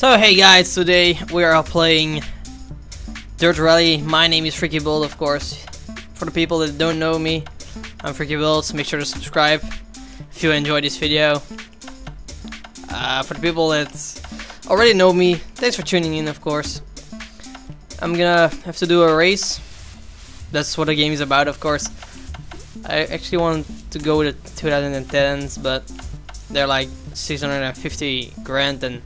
So hey guys, today we are playing Dirt Rally. My name is Freaky Bulled, of course. For the people that don't know me, I'm Freaky Bulled. Make sure to subscribe if you enjoyed this video. Uh, for the people that already know me, thanks for tuning in, of course. I'm gonna have to do a race. That's what the game is about, of course. I actually want to go with the 2010s, but they're like 650 grand and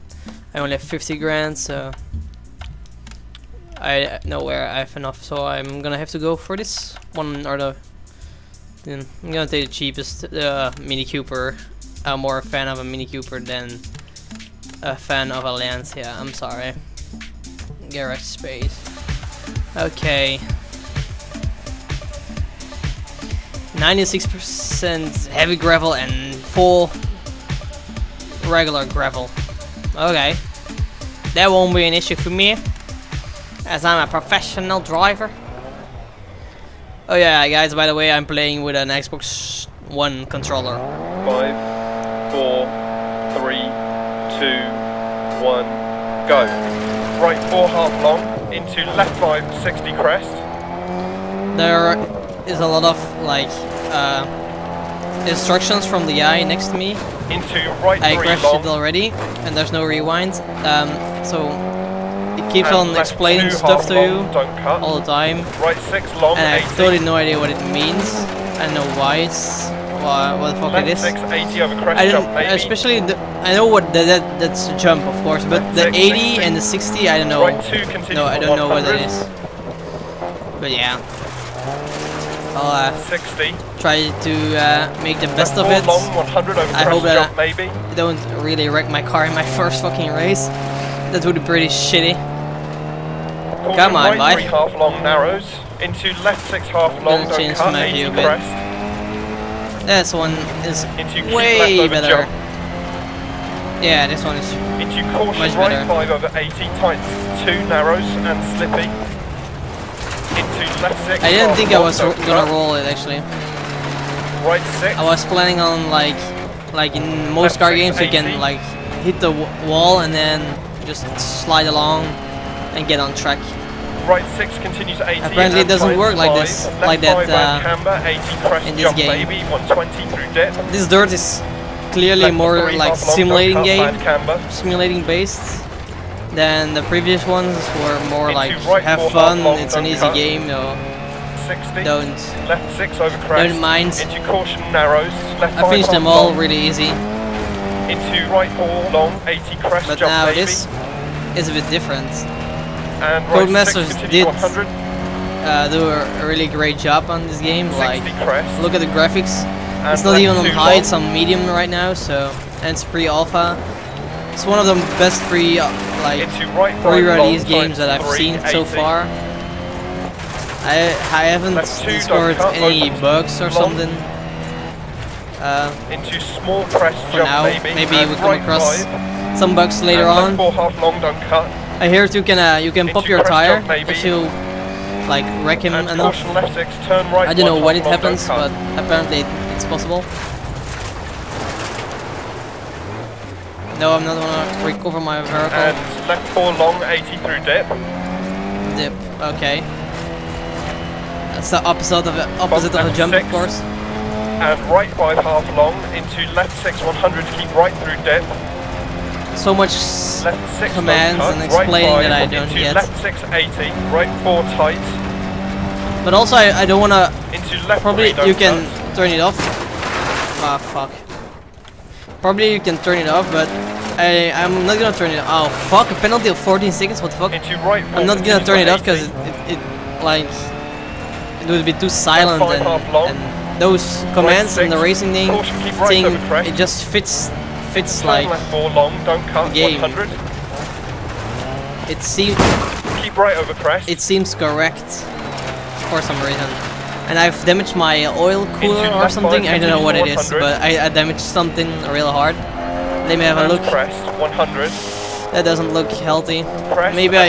I only have 50 grand, so I know where I have enough, so I'm gonna have to go for this one or the. Then I'm gonna take the cheapest uh, Mini Cooper. I'm more a fan of a Mini Cooper than a fan of a Lancia. I'm sorry. Garage space. Okay. 96% heavy gravel and full regular gravel. Okay. That won't be an issue for me. As I'm a professional driver. Oh yeah, guys, by the way, I'm playing with an Xbox One controller. Five, four, three, two, one, go. Right four half long, into left five, 60 crest. There is a lot of, like, uh, instructions from the guy next to me into right I crashed long. it already, and there's no rewind. Um, so it keeps and on explaining stuff to long, you all the time, right six long, and I 80. have totally no idea what it means. I don't know why it's why, what the fuck left it is. six, 80 over crest I jump, maybe. especially the, I know what the, that that's a jump, of course, but Left the six, 80 60. and the 60, I don't know. Right two, No, I don't know what that is. But yeah, I'll uh, 60. Try to uh, make the best of it. long, 100 over I hope that jump, maybe. don't really wreck my car in my first fucking race. That would be pretty shitty. Caution Come on, right three half long narrows. Into left six half long, Gonna don't change cut, my view a bit. crest. This one is Into way better. jump. Yeah, this one is. Into caution Much right better. 5 over 80, tight 2 narrows and slippy. Into left 6. I didn't think I was gonna roll it actually. Right 6. I was planning on like, like in most car six, games you can like hit the w wall and then just slide along and get on track. Right 6 continues 80. Apparently it doesn't work like this, Left like that, uh, camber, 80 crest in this jump game. baby, 120 through dip. This dirt is clearly Left more three, like simulating game, simulating based than the previous ones were more Into like right have fun. It's an easy cut. game. 60. don't Left 6 over crest. don't mind. Into caution narrows. Left I finished them all long. really easy, Into right 4 long, 80 crest but jump now baby. this is a bit different. and right Codemasters did Uh, do a, really great job on this game. Like, crest. look at the graphics. and It's not even on high, long. it's on medium right now, so and it's pre-alpha. It's one of the best pre uh, like right five pre-release games that I've seen so far. I I haven't discovered any bugs or something. Uh, Into small crest for now, maybe. we come across some bugs later on. Half long, cut. I hear you can uh, you can pop your tire if you like wreck him and enough. six, turn right. I don't know when it happens, but apparently it's possible. No, I'm not gonna recover my vehicle. And left four long, 80 through dip. Dip. Okay. That's the opposite of a, opposite of a jump, six. of course. And right five half long, into left six, 100, keep right through dip. So much Left six, commands and right explaining five, that I don't into get. left six, 80, right four tight, But also, I, I don't wanna. into left Probably you can cut. turn it off. Ah, fuck. Probably you can turn it off, but I I'm not gonna turn it. off. Oh fuck! A penalty of 14 seconds. What the fuck? Right I'm not gonna turn it off because it, it, it like it would be too silent and, and those commands and the racing keep right thing it just fits fits like long, game. 100. it seems Keep right over crest. it seems correct for some reason. And I've damaged my oil cooler or something. I don't know what it is, but I, I damaged something real hard. Let me have a look. crest, 100. That doesn't look healthy. Crest Maybe I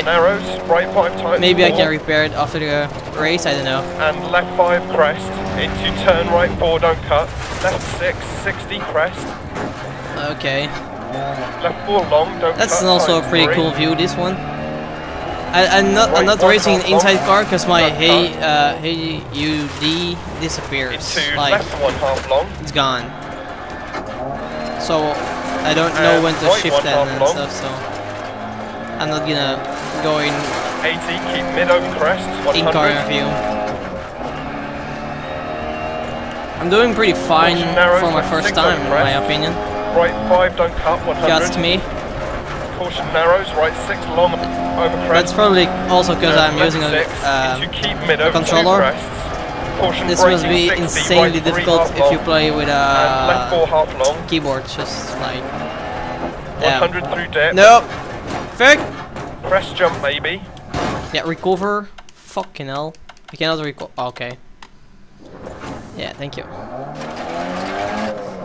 right five times maybe I can repair it after the race. I don't know. and left five crest, into turn right four, don't cut. Left six, 60 crest, Okay. Left four long, don't That's also a pretty three. cool view. This one. I, I'm not. I'm not racing an inside long. car because my hey uh, hey UD disappears. Into Like left one half long. it's gone. So I don't know And when to right shift that and long. stuff. So I'm not gonna go in 80, keep mid over crest. 100. in car view. I'm doing pretty fine narrows for my first time, in my opinion. Right five, don't cut. If you ask 100. me, Caution narrows. Right six long over crest. that's probably also because I'm using a. Uh, into keep mid over controller. This must be 60, insanely right difficult if you play with a four half long. keyboard, just like. Yeah. 100 through depth. Nope. Fake. Crest jump maybe. Yeah, recover. Fucking hell. I cannot recover. Oh, okay. Yeah, thank you.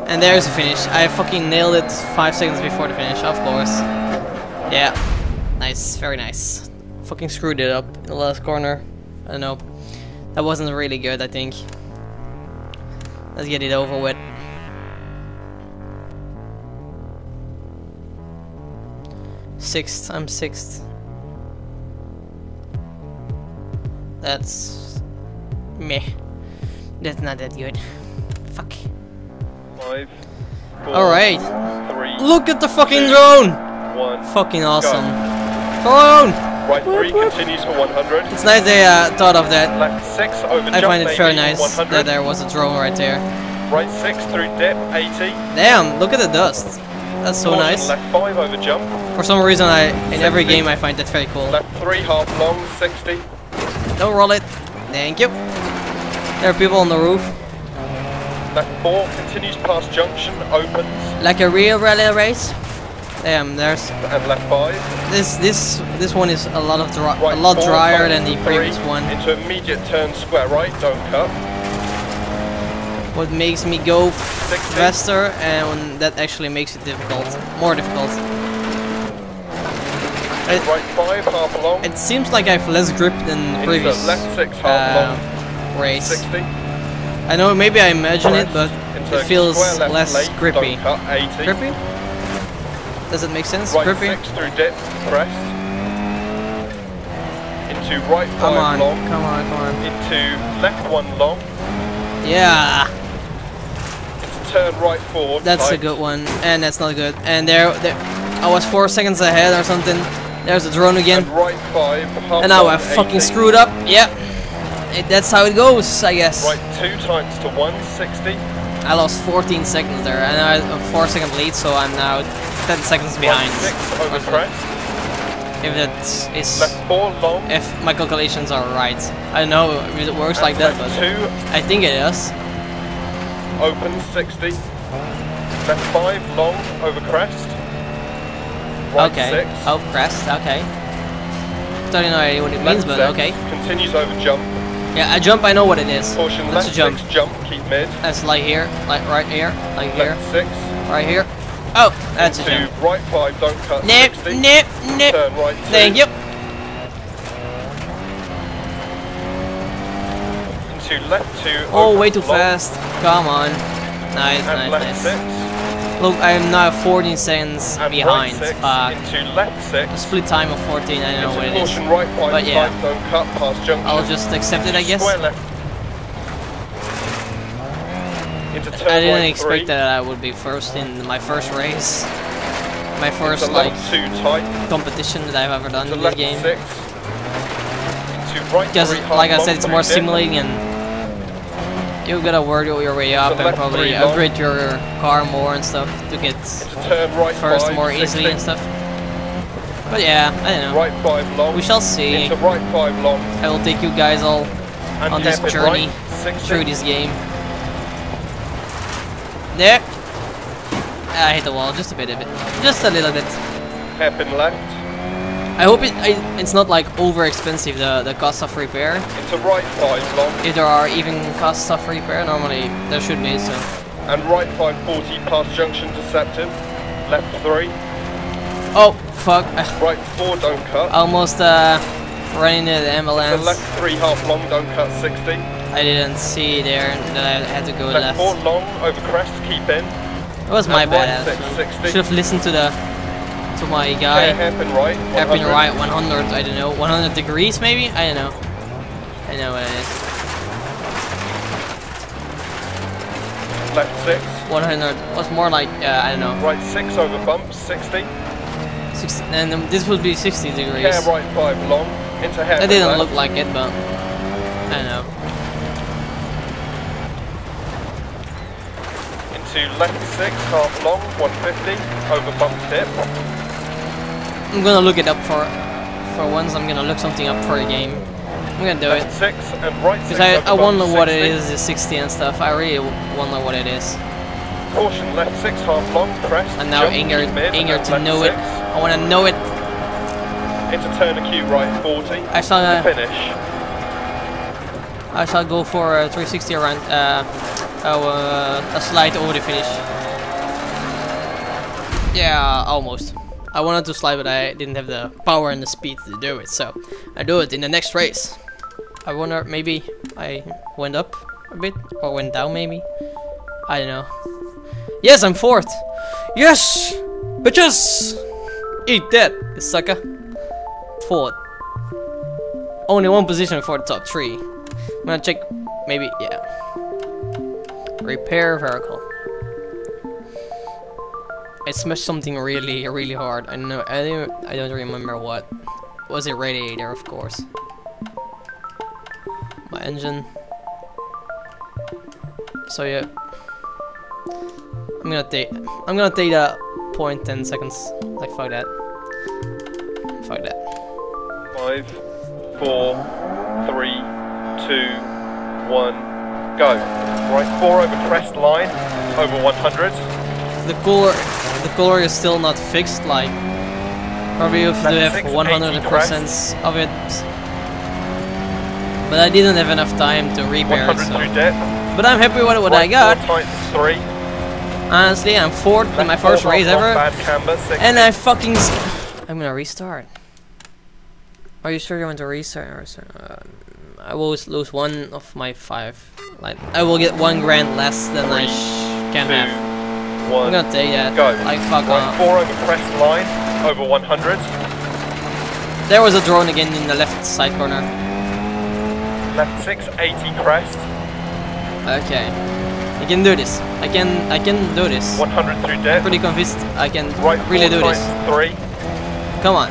And there's the finish. I fucking nailed it five seconds before the finish, of course. Yeah. Nice, very nice. Fucking screwed it up in the last corner. I don't know. That wasn't really good, I think. Let's get it over with. Sixth, I'm sixth. That's meh. That's not that good. Fuck. Five. Four, Alright. Three. Look at the fucking Two. drone! One. Fucking awesome. Drone! Right three continues for 100. It's nice they uh, thought of that. Left six over I find it very nice 100. that there was a drone right there. Right six through depth 80. Damn, look at the dust. That's so nice. Left five over jump. For some reason, I in every game I find that very cool. Left three half long 60. Don't roll it. Thank you. There are people on the roof. Left four continues past junction, opens, Like a real rally race. Damn, there's and left five. this this this one is a lot of dry, Right a lot four, drier than the three, previous one. Into immediate turn square right, don't cut. What makes me go faster, and that actually makes it difficult, more difficult. It, Right five half long. it seems like I have less grip than into previous left six half uh, long race. 60. I know maybe I imagine it, but Into it feels left less late, grippy. Cut Grippy? Does it make sense? Right grippy? six through dip, crest. Into right five Come on, long. come on, come on. Into left one long. Yeah, turn right forward. that's a good one, and that's not good. And there, there, I was four seconds ahead or something. There's a drone again, And right five. And now I fucking 80. screwed up. Yep, it, that's how it goes, I guess. Right two times to 160. I lost 14 seconds there, and I have a 4 second lead, so I'm now 10 seconds behind. Right six over crest. If that is, Left four long. if my calculations are right. I know it works like that, but two I think it is. Open 60. Left five long over crest. Right okay. six. Oh, crest. Okay. Don't know idea what it means, but okay. Continues over jump. Yeah, a jump. I know what it is. Caution That's left a jump. six jump. Keep mid. That's like here, like right here, like here, Left six. right here. Oh, that's a jump. right five. Don't cut. Nip, 60. nip, nip. Turn right two. Thank you. Into left two. Oh, way too long, fast. Come on. Nice, And nice, nice. six. Look, I am now 14 seconds And behind. right six. Into left six. Split time of 14. I don't know Into what it is. right five. But yeah. cut past junction. I'll just accept it, I guess. Square left. Into turn I didn't right expect three. that I would be first in my first race. My Into first like two tight. competition that I've ever done To in this game. six. To right Because, like I said, it's more simulating and you gotta work your way up and probably upgrade your car more and stuff to get turn right first five, more easily 60. and stuff. But yeah, I don't know. Right five long. We shall see. Into right five long. I will take you guys all And on this journey right, through this game. There. Ah, I hit the wall just a bit of it. Just a little bit. Hairpin left. I hope it I, it's not like over expensive the the cost of repair. It's a right five long. If there are even costs of repair, normally there should be. So And right five forty past junction deceptive. Left three. oh fuck, Right four don't cut. almost uh ran into the The ambulance. left three half long don't cut 60. I didn't see there that I had to go Left left. four long over crest keep in. That was my And bad. right six, 60. Should have listened to the to my guy. hairpin right. Hairpin 100. right 100. I don't know 100 degrees maybe. I don't know. I know what it is. Left six. 100 What's more like uh, I don't know. Right six over bumps. 60. 60, and um, this would be 60 degrees. Hair right five long. Into hairpin That didn't left. look like it, but I don't know. Into left six, half long, 150. Over bump tip. I'm gonna look it up for for once. I'm gonna look something up for a game. I'm gonna do it. Left six and right. Because I, I wonder what it 60. is, the 60 and stuff. I really wonder what it is. Caution left six, half long, crest. And now eager, eager to know it. six. I wanna know it. Into turn acute right 40. I shall, uh, Finish. I shall go for a 360 around uh, oh, uh, a slide over the finish. Yeah, almost. I wanted to slide, but I didn't have the power and the speed to do it, so I do it in the next race. I wonder, maybe I went up a bit, or went down maybe? I don't know. Yes, I'm fourth! Yes! Bitches! Eat that, you sucker. Fourth. Only one position for the top three. I'm gonna check, maybe, yeah. Repair vehicle. I smashed something really, really hard. I know, I don't, I don't remember what. Was it radiator, of course. My engine. So yeah. I'm gonna take, I'm gonna take that point 10 seconds. Like fuck that. Fuck that. Five, four, three, two, one, go. Right four over crest line, over 100. The color, the color is still not fixed. Like probably if you have 100% of it, but I didn't have enough time to repair. it. So. But I'm happy with what I got. Four. Honestly, I'm fourth in my first race ever, camber, and I fucking. s- I'm gonna restart. Are you sure you want to restart? Uh, I will always lose one of my five. Like I will get one grand less than I sh- can two, have. I'm one, gonna take that. go. Like fuck Right off. four over crest line, over 100. There was a drone again in the left side corner. Left six, 80 crest. Okay. I can do this. I can I can do this. 100 through dip. Pretty convinced I can Right really do this. three. Come on.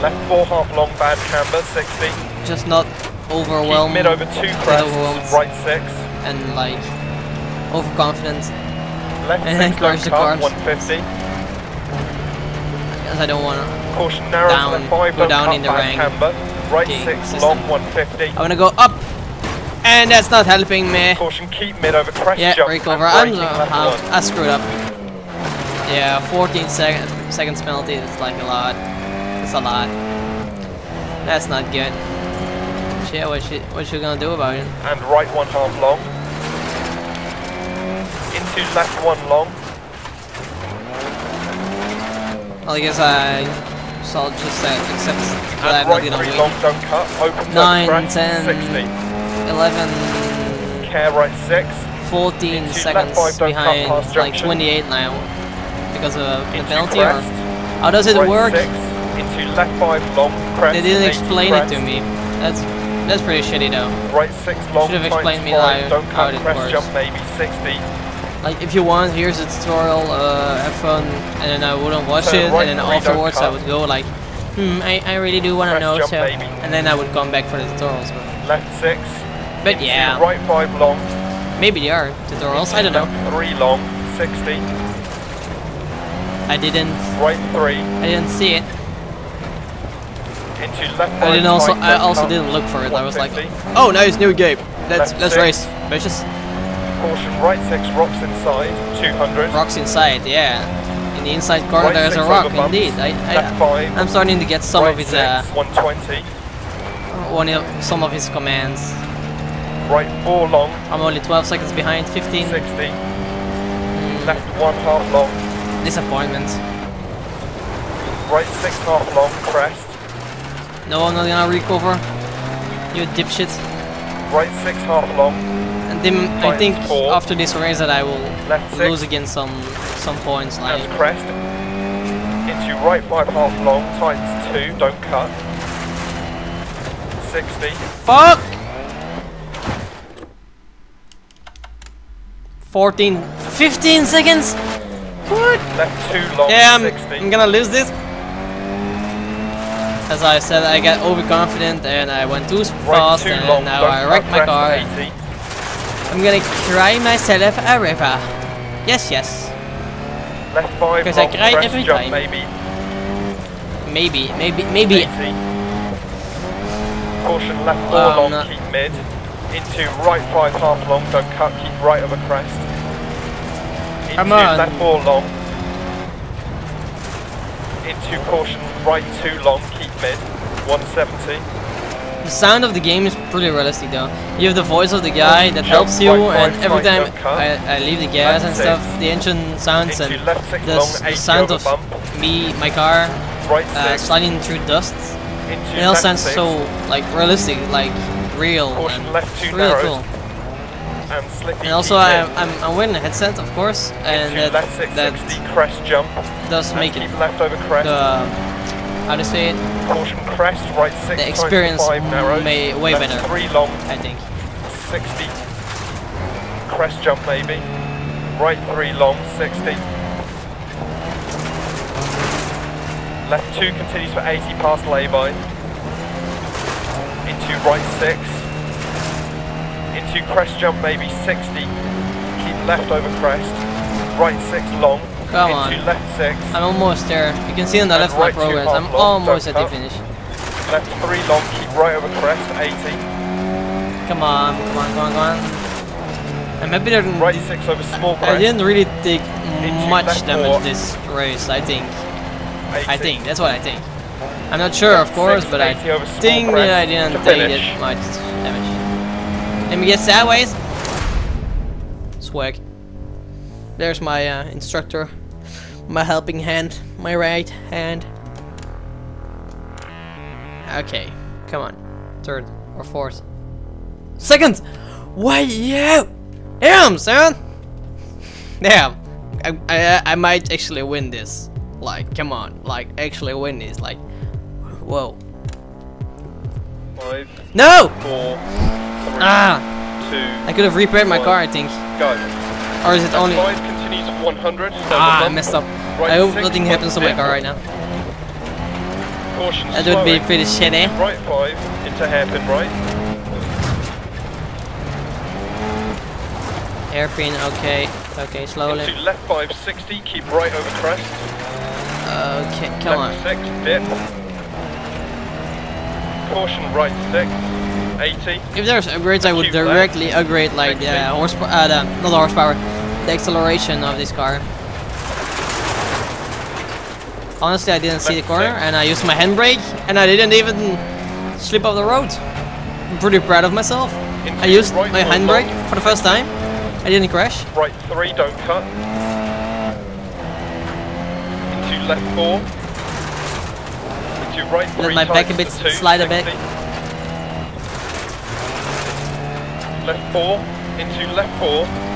Left four half long bad camber, 60. Just not Keep overwhelmed mid over two crests. overwhelmed. Right six. and like overconfident Left And then six low the cut, cars. 150. because I don't want to. Caution Down, to five go down in the rank. camber. Right six system. long, 150. I want to go up, and that's not helping me. Caution keep mid over crest Yeah, jump. recover. and I'm braking uh, left uh, one. I screwed up. Yeah, 14 second, seconds penalty. It's like a lot. It's a lot. That's not good. Shit, what you what you gonna do about it? And right one half long. Into left one long. Well, I guess I shall just uh, accept that And not right three long don't cut. Open Nine, crest, 10. 60. 11, Care right six. 14 Into left seconds five, behind, like junction. 28 now. Because of the penalty, crest. how does it right work? Six. Into left five long crest. They didn't 80 explain it to me. That's that's pretty shitty though. Right six long Should've explained me five, how- don't how cut it crest works. jump maybe 60. Like if you want, here's a tutorial, uh, have fun, and then I wouldn't watch Turn it, right and then afterwards I would go like, hmm, I, I really do want to know, jump, so, baby. and then I would come back for the tutorials. But, Left six. but yeah, Right five long. maybe they are tutorials. I don't know. Three long. 60. I didn't, Right three. I didn't see it. Into left I didn't also, I also didn't look for it. I was like, oh, nice new game. Let's Left let's six. race, bitches. Caution right six rocks inside. 200. Rocks inside, yeah. In the inside corner Right there's a rock, bumps. indeed. I, I. I'm starting to get some right of his, uh, 120. one of, some of his commands. Right four long. I'm only 12 seconds behind, 15. 60. Mm, Left one half long. disappointment. Right six half long. Crest. No, I'm not gonna recover. You dipshit. Right six half long. And then I think four. after this race that I will Left six. lose again some some points. Like and crest. Into right five half long times two, don't cut. 60. fuck. 14, 15 seconds. What? Left two long, Yeah, I'm, 60. I'm gonna lose this. As I said, I got overconfident and I went too right fast two and long, now don't I wrecked my car. 80. I'm gonna cry myself a river. Yes, yes. Left five Because I cry every jump time. maybe. Maybe, maybe, maybe. 80. Caution left four Oh, long, keep mid. Into right five half long, don't cut, keep right of a crest. Into Come on. left four long. Into caution right two long, keep mid. 170. The sound of the game is pretty realistic though. You have the voice of the guy that helps you, and every time. I, I leave the gas and stuff, the engine sounds and the, sound of me, my car, uh, sliding through dust. It all sounds so like realistic, like real, and left two it's really cool. And also, I, I'm, I'm wearing a headset, of course, and that that crest jump. does make it left over crest. the how to say it, Caution crest, right six the experience narrows. may way better. Three long, I think. 60. Crest jump maybe. Right three long, 60. Left two continues for 80 past lay-by. Into right six. Into crest jump maybe 60. Keep left over crest. Right six long. Come on. I'm almost there. You can see on the And left my right progress. I'm long, almost at the finish. Left three long, keep right over crest, 80. Come on, come on, come on, come on. I'm happy that Right six over small crest. I didn't really take much damage four. this race. I think. 80. I think that's what I think. I'm not sure, of course, Six, but I 80 over small think that I didn't take that much damage. Let me get sideways. Swag. There's my uh, instructor, my helping hand, my right hand. Okay, come on, third or fourth, second. Why you? Damn, son. Damn, I, I I might actually win this. Like, come on, like actually win this. Like, whoa. Five, No! four, three, Ah, two, I could have repaired my One. car, I think. go. Or is it only? Continues at 100. so Ah, I messed up. Right I hope nothing happens to my car right now. Caution That would be pretty shitty. Right five into hairpin right. Airpin, okay, okay, slowly. Into left five 60. Keep right over crest. Okay, come left on. six dip. Caution right six. 80. If there's upgrades, I would directly upgrade like the Sixty. horsepower, uh, not horsepower, the acceleration of this car. Honestly, I didn't see the corner, and I used my handbrake, and I didn't even slip off the road. I'm pretty proud of myself. I used my handbrake for the first time. I didn't crash. Right three, don't cut. Into left four. Into right Let three my back a bit two, slide a bit. Left four. Into left four.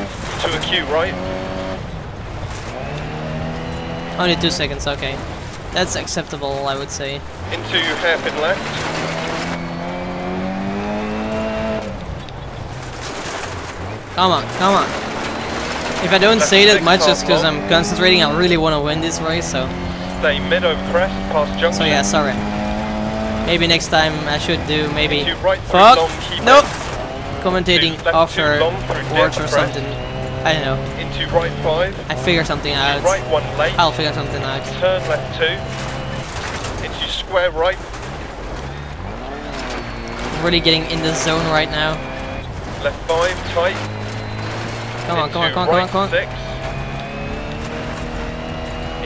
To acute right. Only two seconds, okay. That's acceptable, I would say. Into hairpin left. Come on, come on. If I don't say that much, just because. I'm concentrating, I really want to win this race, so... Stay mid over crest. Past junction. So yeah, sorry. Maybe next time I should do maybe right fuck long, nope commentating after words or crest. something. I don't know. Into right five. I figure something out. Right one late. I'll figure something out. Turn left two. Into square right. really getting in the zone right now. Left five tight. Come on, come on, come on, come on, come on. Six.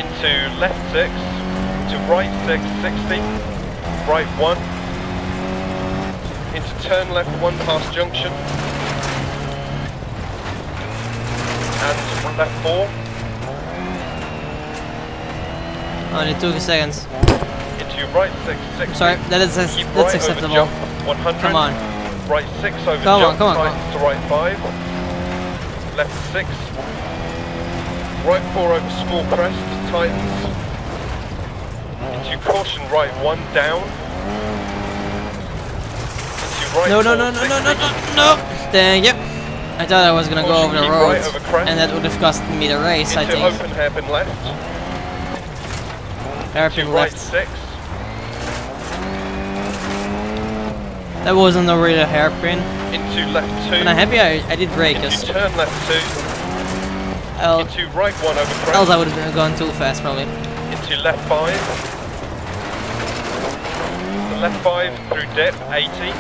Into left six. To right six, 60. Right one. Into turn left one past junction. And left four. Only two seconds. Into right six, 60. Sorry, that is Keep that's right acceptable. jump 100. Come on. Right six over Come on, come on, come times to right five. left 6. Right 4 over small crest, tightens. Into caution, right 1, down. Into right No, no, four, no, no, no, no, 60. no, no. Dang it. I thought I was gonna go over the road, right and that would have cost me the race. I Into think. open hairpin left. Hairpin right left. 6. That wasn't a real hairpin. Into left 2. But I'm happy I, I did brake, Into cause turn left 2. el- Into right 1 over crest. else I would have gone too fast probably. into left 5. The left 5 through dip, 80.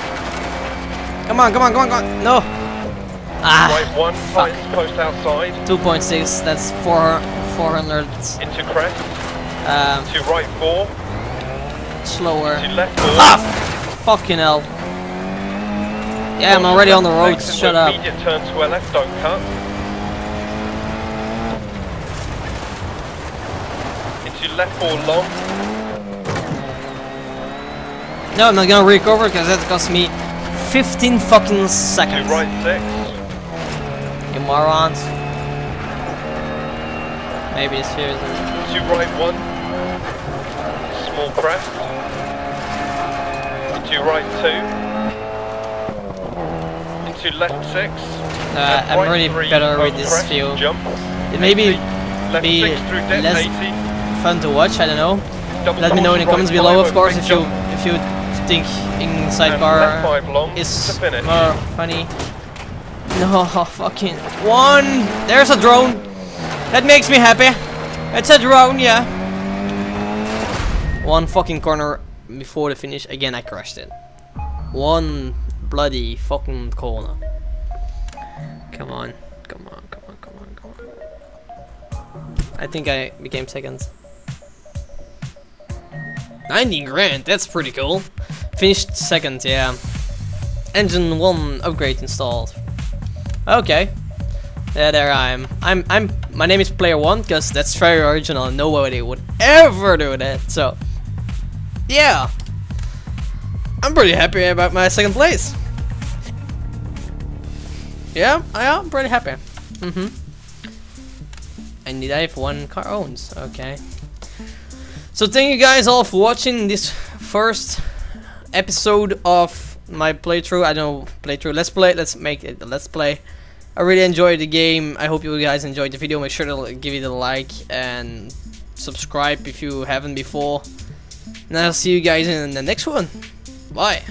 Come on, come on, come on, come on. No. Ah, Right 1, fuck. post outside. 2.6. That's four 400 Into crest. um, To right 4. slower. To left 4. Ah, fucking hell. Yeah, I'm already on the road. Six Shut up. Immediate turn to LF, don't cut. Into left 4 long. No, I'm not gonna recover because that cost me 15 fucking seconds. To right 6. Morons. Maybe it's here. To right 1. Small crest. Into right 2. Into left 6. Uh, I'm right really three better with this crest, view. Jump. It may be 80. left be 6 less 80. fun to watch. I don't know. Double Let me know in the caution, comments right below, of course, if you if you think inside and left sidecar 5 long is more funny. No, oh, fucking one. There's a drone. That makes me happy. It's a drone, yeah. One fucking corner before the finish. Again, I crashed it. One bloody fucking corner. Come on, come on, come on, come on, come on. I think I became second. 90 grand, that's pretty cool. Finished second, yeah. Engine 1 upgrade installed. Okay. Yeah, there I am. I'm I'm my name is player 1 because that's very original and nobody would ever do that. So yeah. I'm pretty happy about my second place. Yeah, I am pretty happy. Mm-hmm. And did I have one car owns? Okay. So thank you guys all for watching this first episode of my playthrough. I don't know playthrough. Let's play. Let's make it. Let's play. I really enjoyed the game. I hope you guys enjoyed the video. Make sure to give it a like and subscribe if you haven't before. And I'll see you guys in the next one. Bye.